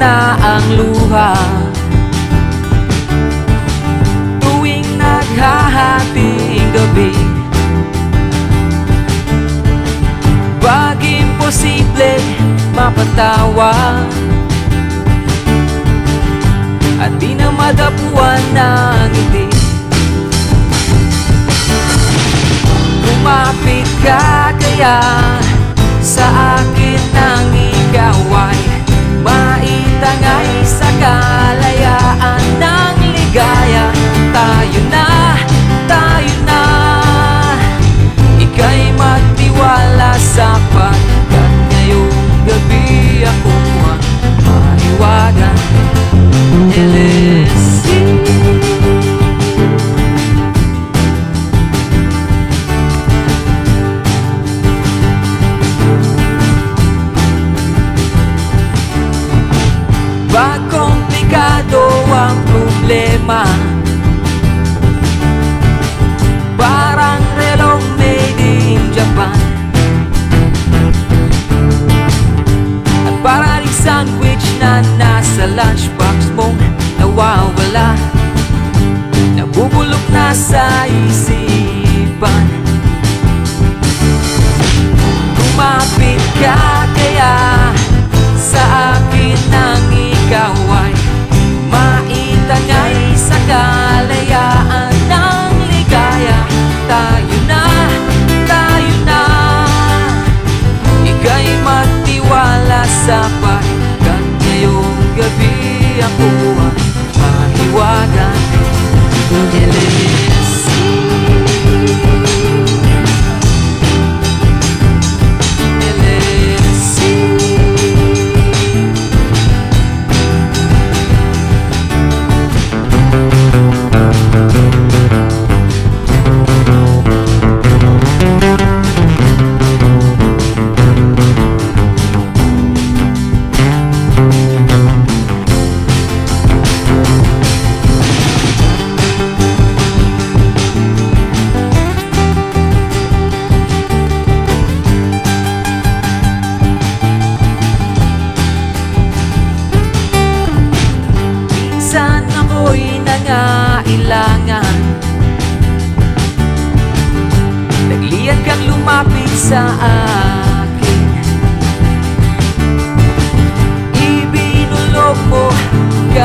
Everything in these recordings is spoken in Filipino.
na ang luha. Tuwing naghahating gabi Wag imposible mapatawa. At di na madapuan ng ngiti. Lumapit ka kaya kalayaan ng ligaya Tayo problema Parang relong made in Japan. At para rin sandwich na nasa lunchbox. mong Thank you.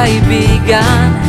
Kaibigan